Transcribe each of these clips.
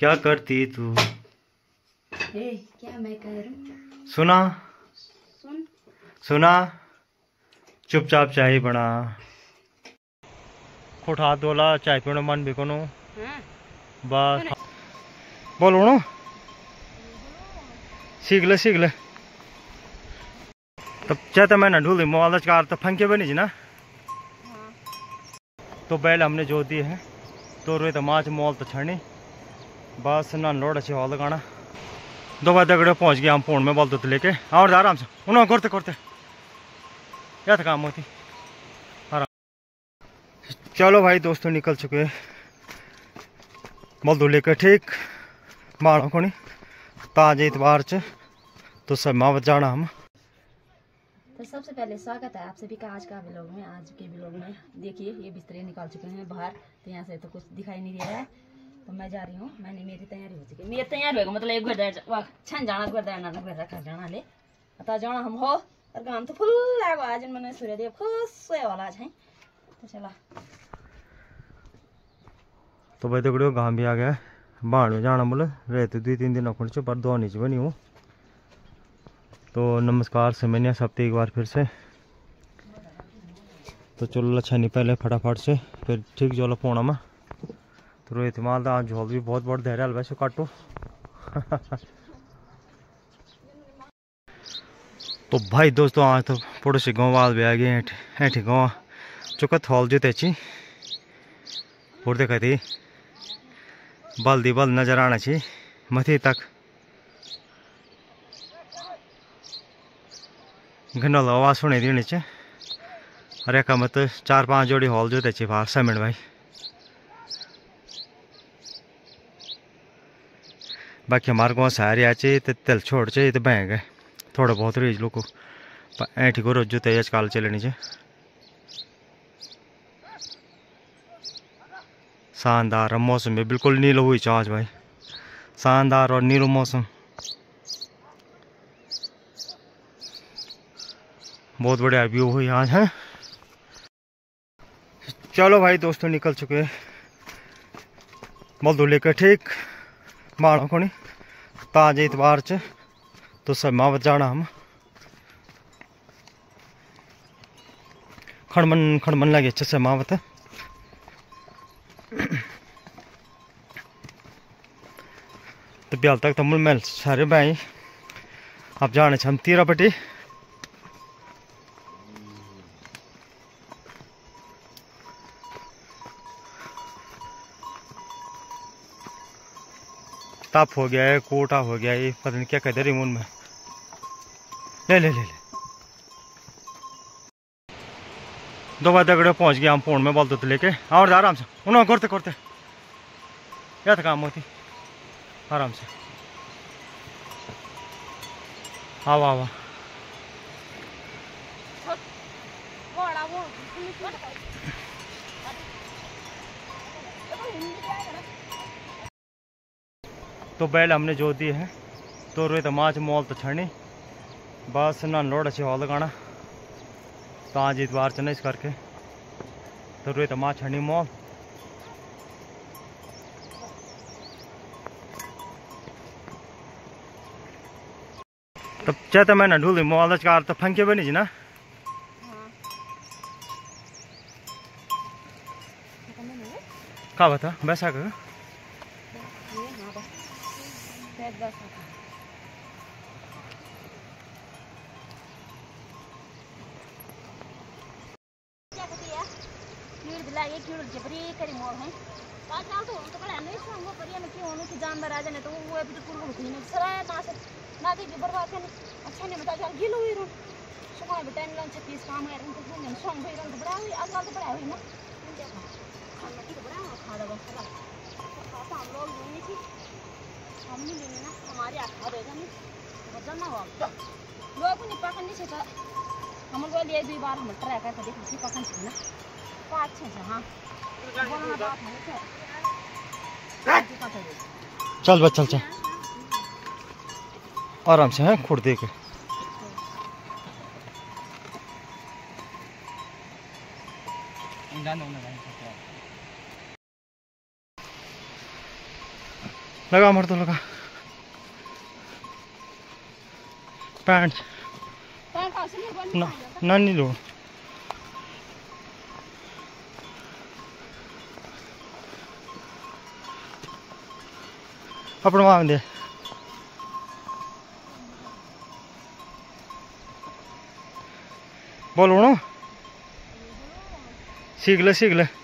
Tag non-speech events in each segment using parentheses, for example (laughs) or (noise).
क्या करती तू? ए क्या मैं करूँ सुना। सुन। सुना। चुपचाप चाय बना। उठा दोला चाय पीने मन भी कोनो। हाँ। बस। बोलो ना सीख ले सीख ले। तब चाहता मैं ना ढूंढी मोबाइल कार तो फंके बनी जी ना? हाँ। तो बैल हमने जो दी है तो रोए तो माच मोल तो छड़नी। बस ना लोड अच्छी हॉल लगाना। दो बार दगड़े पहुँच गया हम फ़ोन में बोल तो लेके और आराम से। उन्होंने करते करते। क्या था काम होती। आराम। चलो भाई, दोस्तों निकल चुके। बोल दो लेकर ठीक। मारो को नहीं ताज इतवार च। तो सब मावत जाना हम। तो सबसे पहले स्वागत है आप सभी का आज का ब्लॉग में। आज के ब्लॉग में देखिए, ये बिस्तरे निकाल चुके हैं बाहर। तो यहाँ से तो कुछ दिखाई नहीं दे रहा है। तो मैं जा रही हूँ। मैंने मेरी तैयारी हो चुकी है। मेरी तैयारी होगा मतलब एक घर छन जाना घर जाना घर रखा जाना ले। अतः जाना हम हो, और काम तो फुल लागो आज मैंने सूर्य देव खुश वाला आज है। तो चला। तो भाई दगड़ियों गाँव भी आ गया बाढ़ में जाना बोले, रहे तो दो तीन दिन अखुण से पर दो नीच बनी हूँ। तो नमस्कार से मैंने हफ़्ते एक बार फिर से। तो चलो अच्छा नहीं, पहले फटाफट से, फिर ठीक जो पौना में तो रोहित माल का भी बहुत बहुत धैर्य वैसे काटो तो भाई दोस्तों आज तो पड़ोसी गाँव वाल भी आ गए ऐठ गाँव चुकत हॉल जो तेची और देखा थी दी बल नज़र आना छी मथी तक घनल आवाज़ सुने दी नीचे अरे का मत चार पाँच जोड़ी हॉल जो तेची बाहर समिट भाई बाकी हमारे गाँव से हारी आचे तो तेल छोड़ चे तो बह गए थोड़ा बहुत रेज लोग। ऐठी को रोज जो तेज काल चले नीचे। शानदार मौसम भी बिल्कुल नीलो हुई चाँच भाई। शानदार और नीलो मौसम। बहुत बढ़िया व्यू हुई आज, है? चलो भाई, दोस्तों निकल चुके बोल दो लेकर ठीक। माड़ो कोनी ताजे इतवार च तो सब मावत जाना हम। खड़मन खड़मन लगे अच्छे से मावत तो ब्याल तक तो मुल महल सारे भाई आप जाने हम तीरापट्टी ताप हो गया है, कोटा हो गया है पता नहीं क्या कहते रिमोन में ले ले ले ले। दो बार दगड़े पहुँच गया हम फ़ोन में बोल तो लेके और आराम से। उन्होंने करते करते क्या था काम होती। आराम से। आवा आवा तो बैल हमने जो दी है। तो रोए तो माच मोल तो छड़नी। बस ना लोड अच्छी हॉल लगाना। तो आज इतवार चना इस करके। तो रोए तो माच छड़नी मोल। तब चाहता मैं ना ढूंढी मोबाइल कार तो फंके बनी जी ना का बता बैसा का जानदार आ जाने तो वो अभी तो पूर्व होती है। सराय ना से? ना कि बर्बाद करने अच्छा नहीं बता चल गिलो ही रहो सुबह भी टाइम लंच पीस काम है रंग तो घूमने सॉन्ग भी रंग बड़ा हुई आजकल तो बड़ा हुई ना। खाना की तो बड़ा खा रहा बस खाता हम लोग हम नहीं हमारे ना हो लोग नहीं पकड़ने से तो हम लोग लिए दुई बार हम ट्राई करके देख ली पकड़ से ना पाँच छः हाँ बोलना बात है चल बस चल चल। आराम से है खुद दे के लगा मर तो लगा। पैंट पैंट कहाँ से नहीं ना ना नहीं लो। अपने वहाँ दे। बोलो ना। सीख ले सीख ले।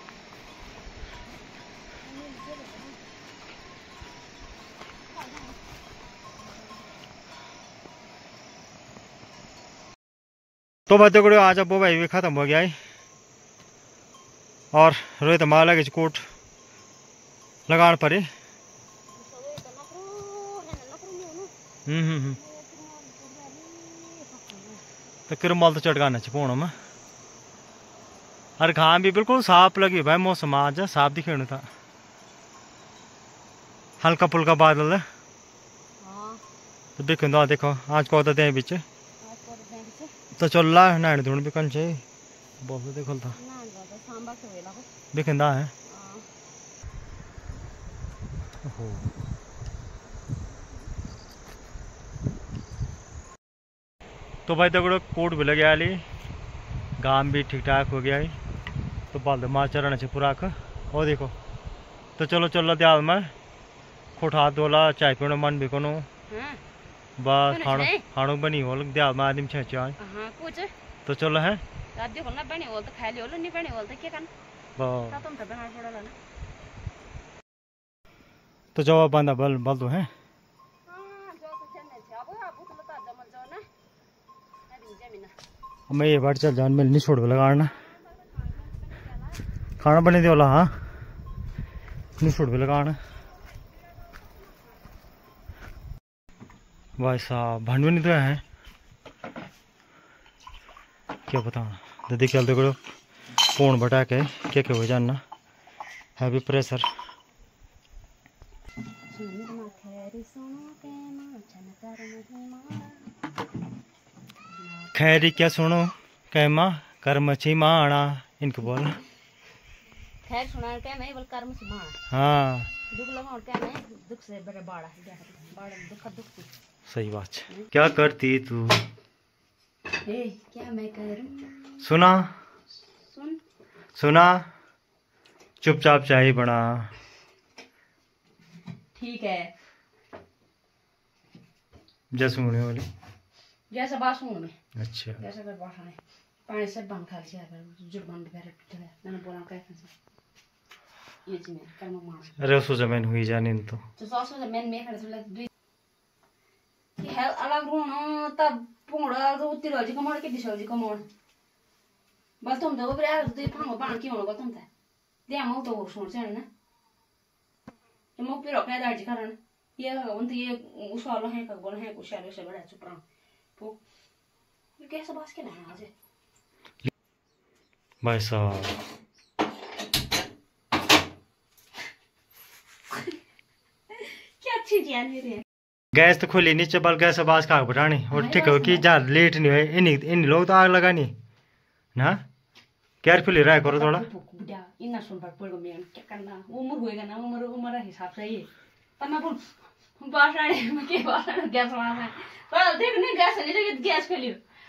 तो बच्चों को आज अब भाई भी ख़त्म हो गया है। और रोहित माला की कोट लगान पड़ी। तो किरमल तो चटकाना चाहिए पोण में। और घाम भी बिल्कुल साफ़ लगी भाई मौसम आज साफ़ दिखेणु था। हल्का फुल्का बादल है। तो दिखंदो देखो आज को बिच तो चल रहा है नाइन धुन भी कन छे बहुत देखल था वेला हो। है। हाँ। ओहो। तो भाई तगड़ो कोट भी लग गया ली गाम भी ठीक ठाक हो गया है। तो बाल मार चरण से पूरा और देखो। तो चलो चलो त्याल में। खोट धोला चाय पीने मन भी कोनो। हाँ। बस खानो? खानो बनी हो त्याल में आदमी छे चाय। हाँ कुछ तो चलो है? राज्य को ना बनी बोल तो खाली होलो नहीं बनी बोल तो क्या करना? बस ता तुम तो बना छोड़ा ना तो जवाब बांधा बल बल दो है? हाँ जो तो छे तो मैं ये बार चल जान मिल नहीं छोड़ लगाना। खाना बने दे वाला हाँ? नहीं छोड़ लगाना। भाई साहब भंड भी नहीं तो है। क्या बताना दीदी क्या देखो? फ़ोन बटा के क्या क्या हो जानना? हैवी प्रेशर खैरी क्या सुनो? कैमा कर्म छी माणा। इनको बोल। खैर सुना के मैं बोल कर्म से मार हाँ। दुख लगा और के मैं दुख से बड़ा बाड़ा बाड़ा दुख दुख। सही बात है। क्या करती तू? ए क्या मैं करूँ सुना। सुन। सुना। चुपचाप चाय बना। ठीक है। जैसे होने वाली। जैसा बात सुन मैं अच्छा। जैसा कर बात है। पानी से बंद दिया कर जुड़ बंद कर दिया। मैंने बोला कैसे से? ये जी मैं कर्म मार। अरे उसको ज़मीन हुई जाने तो। तो सॉस में मैं मैं कर कि हेल अलग रूम तब पुंगड़ा तो उतिर जी कमोड़ के दिशा जी कमोड़। बस तुम तो बरे दुई फांगो पान की होनो तुम ता? दे हम तो वो सुन से ना। तो मो पिरो के दार जी कारण ये का उन ये उस वाला है का बोल है कुछ शायद से बड़ा चुप पो ये कैसे बात के ना आज? भाई साहब। (laughs) क्या अच्छी जान मेरे गैस तो खोली नीचे बल गैस आवाज़ खा बढ़ानी और ठीक हो कि जहाँ लेट नहीं हुए इन इन लोग तो आग लगानी। ना? केयरफुली रहा करो थोड़ा। ही।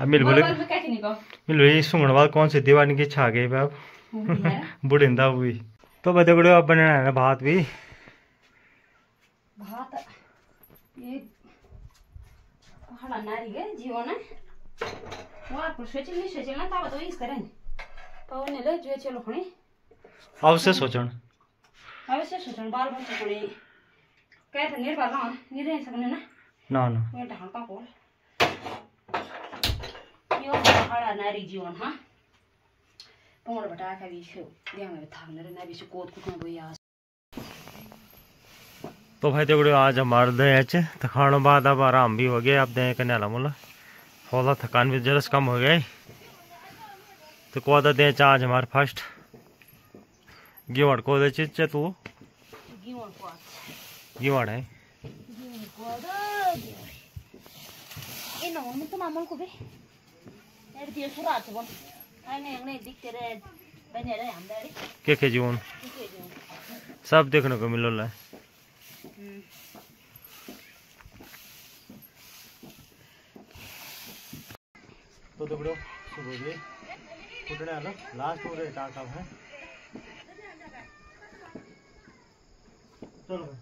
मिल बोले। मिल ये बाद कौन सी दीवानी की छा गई (laughs) बुढ़िंदा हुई। तो बदे बनाना है भात भी। भात पहाड़ा नारी है जीवन है। वहाँ पर सोच नहीं सोच ना तब तो इस करें पवन ले जो चलो खणी अवश्य सोचण अवश्य सोचन बाल बन सकने क्या था निर्भर ना निर्णय सकने ना ना। ना मैं ढाल का बोल तो भाई देखो आज हमारे दे अच्छे तो खाने बाद अब आराम भी हो गया अब दे करने वाला मोला थोड़ा थकान भी जरा कम हो गया तो को दे आज हमारे फ़र्स्ट। गिवाड़ को दे चीज़ तू? गिवाड़ है। को तो को तो के जीवन? सब देखने को मिलो ला तो, तो दबड़ो सुबह भी कुटने आलो। लास्ट पूरे चार साल है। चलो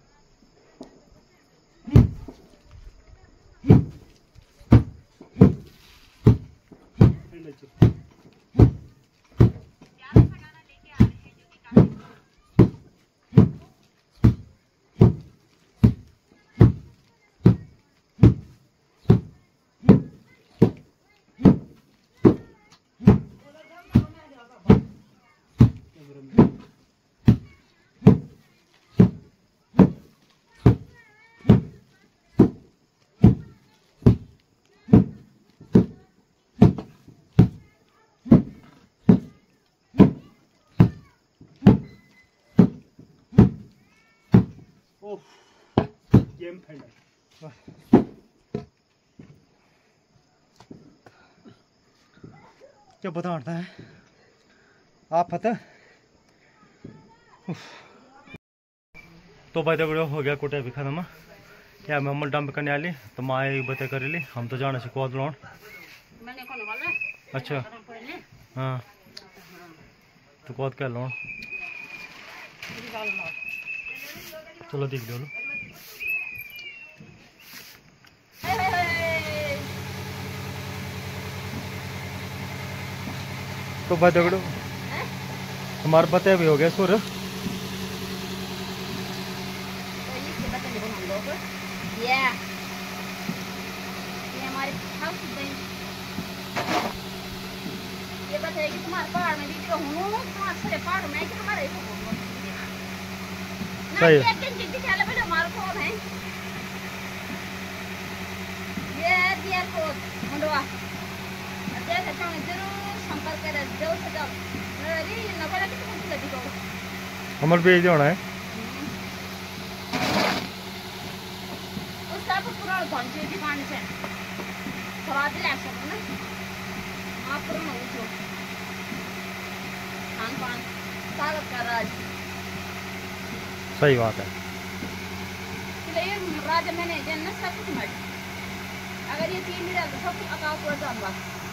Thank you. गेम फैला क्या पता हटता है। आप पता? तो भाई दगड़ो हो गया कुटे भी खत्म। क्या मैं अमल डंप करने आली? तो माँ ये कर ली हम तो जाना से कौद लौन मैंने कौन वाला अच्छा। हाँ। तो कौद क्या लौन मेरी गाल चलो देख हे तो भाई दगड़ो हमारे पते भी हो गया सुर ये बताइए कि तुम्हारे पहाड़ में भी तुम्हारे पहाड़ में कि सही है। ना ये किन किन चले पहले हमारे कौन है ये दिया को मुंडवा करें जो कितने कुछ लगी तो हमारे भी होना है। तो पूरा घंटे की पानी से थोड़ा लग सकता ना आप पूरा ना उठो खान पान ताकत का राज सही बात है। इसलिए राज मैंने जन्नत सब कुछ मर अगर ये तीन मिला तो सब कुछ अकाउ पूरा जानवा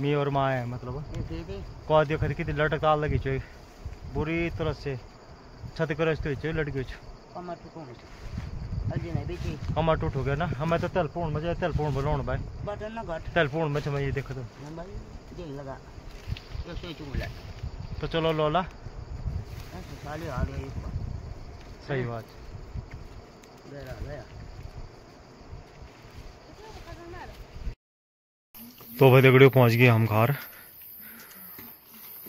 मी और माँ है मतलब। कौद देखो तो कितनी लटक ताल लगी छो बुरी तरह से छत छो लटकी कमर टूट हो गया ना। हमें तो तेल पूर्ण में तेल पूर्ण बोलो भाई। तेल पूर्ण में मैं ये देखो तो तो चलो लोला सही बात। तो भाई दगड़ियों पहुँच गए हम घर।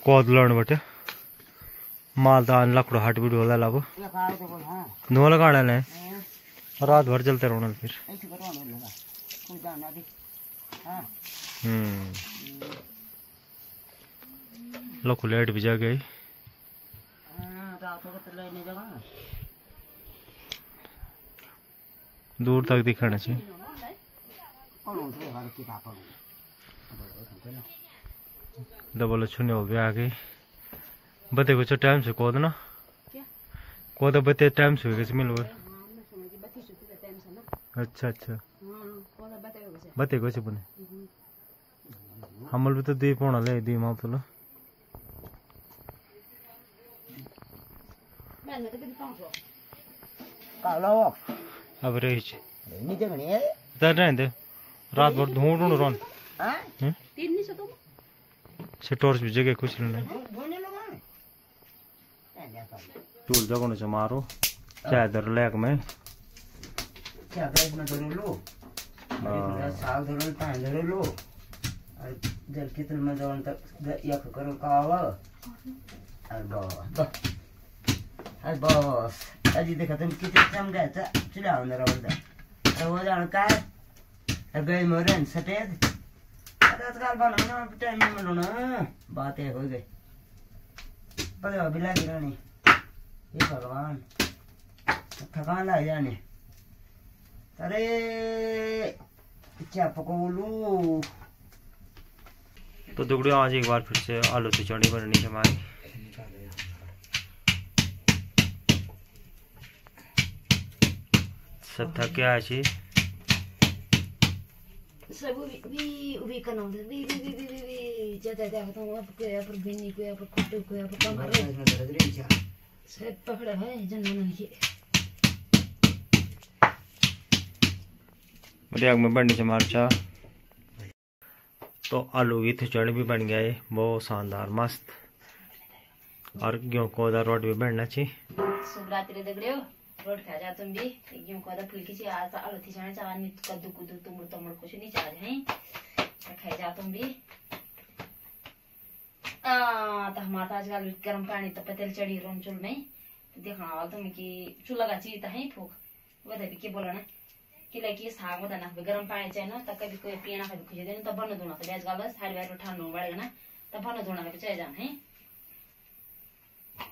कौद लड़ बटे मालदान लकड़ो हट भी डोला लब नो लगाने ले रात भर चलते रहना फिर। हम्म। लको लाइट भी जा गई दूर तक दिखाना चाहिए डबल छुने हो गया आगे बते कुछ टाइम से कौद ना क्या? कौद बते टाइम से गया मिल। अच्छा अच्छा कौन? बते कुछ बने। हमल भी तो दी पौना ले दी माँ तो तो। अब रही दे रात भर ढूंढ ढूंढ नहीं सौ तुम? से टॉर्च भी जगह कुछ नहीं टूल जगह से मारो। चाहे इधर लैक में। जर कितने में तक यक करो कावा। बस बस अजी देखा तुम किती चमकायचा चुल्या अंदर अरे हो जाण काय अरे गई मरेन सटेद अरे बनाना टाइम में बनाना बात हो गई। पर अभी लगी रहनी भगवान। थकान लग जाने। अरे क्या पकोलू तो दुगड़ियों आज एक बार फिर से आलू की चटनी बननी है हमारी सब थक गया छी सब उभी उभी उभी करना होता है वी वी वी वी वी वी जाता जाता तो वहाँ पर कोई पर बिन्नी कोई पर कुट्टू कोई पर कमर सब पकड़ा है जन्म नहीं बढ़िया में बननी है हमारी चाह तो आलू की खिचड़ी भी बन गया है बहुत शानदार मस्त और गेहूँ को रोटी भी बनना चाहिए दगड़ियो रोड खा जा तुम भी गेहूँ को दा फुल्की सी आज आलू थी जाने चाह नित कद्दू कुद्दू तुमड़ तमड़ कुछ नहीं चाह हैं। तो जा तुम भी। आ तो आजकल गर्म पानी तो पतेल चढ़ी रोम चुल में। तो देखना वाला तुम कि चूल्हा का चीज़ है फूक वो भी के बोला ना कि लाइक साग होता ना गर्म पानी चाहिए ना तो कभी कोई पीना कभी खुशी देना तब बनो धोना तो आजकल साड़ी बार ठानो बढ़ेगा ना तब बनो धोना कभी चाहिए जाना है।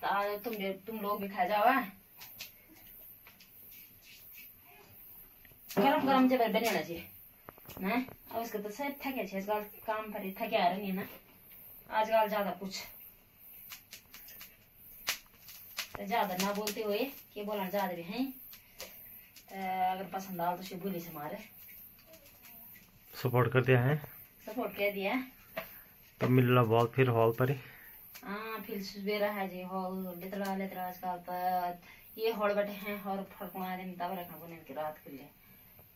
तो तुम तुम लोग भी खा जाओ हाँ? गरम गरम चाहिँ भएर बनिहाल्छ चाहिँ ना अब उसको तो सब थके छे आजकल काम पर थके आ रही है ना आजकल ज़्यादा कुछ तो ज़्यादा ना बोलते हुए के बोलना ज़्यादा भी हैं तो अगर पसंद आओ तो शिव बोली से हमारे सपोर्ट करते हैं सपोर्ट कर दिया तो मिल रहा बहुत फिर हॉल पर ही हाँ फिर सुबेरा है जी हॉल लेतरा लेतरा आजकल तो ये हॉल बैठे हैं और फड़कना दिन तब रखना बने की रात के लिए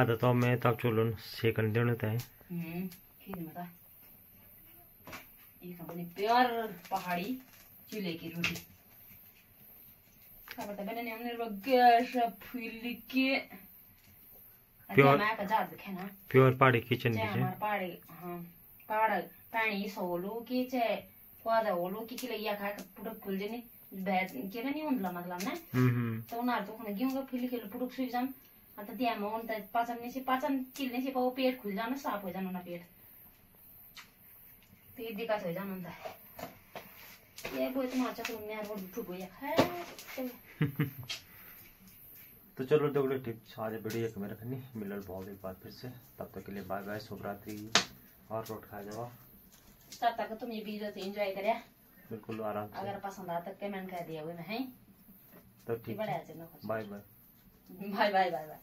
आधा तो मैं तब चलो सेकंड देने थे हम्म खीर ये कंपनी प्योर पहाड़ी चूल्हे की रोटी। क्या पता मैंने हमने गैस फूल के Pure- मैं का जात देखे ना। प्योर पहाड़ी किचन की हमारे पहाड़ी हाँ पहाड़ पानी सोलो कि चाहे क्वादा होलो कि के लिए खा पुटक खुल जाने। बैठ के नहीं ਹੁੰਦਾ मतलब ना। हम्म त उनीहरू त उनीहरू घिउको फिली खेल पुटुक सुइ जान् अन्त त्यहाँमा अन्त पाचन नेसी पाचन किल्ने चाहिँ पाउ पेट खुल जानु साफ़ हो जानु न पेट। पेट दिक्कत हो जानु अन्त ये बोय तुम्हारा चक्कर में यार वो ठुक हो या तो चलो दोगले टिप्स आज वीडियो एक में रखनी मिलल बहुत एक बार फिर से। तब तक के लिए बाय बाय शुभ रात्रि और रोट खा जाओ। तब तक तुम ये वीडियो से एंजॉय करे बिल्कुल आराम से। अगर पसंद आता तो कमेंट कर दिया हुए है? तो ठीक है। है bye bye bye bye bye bye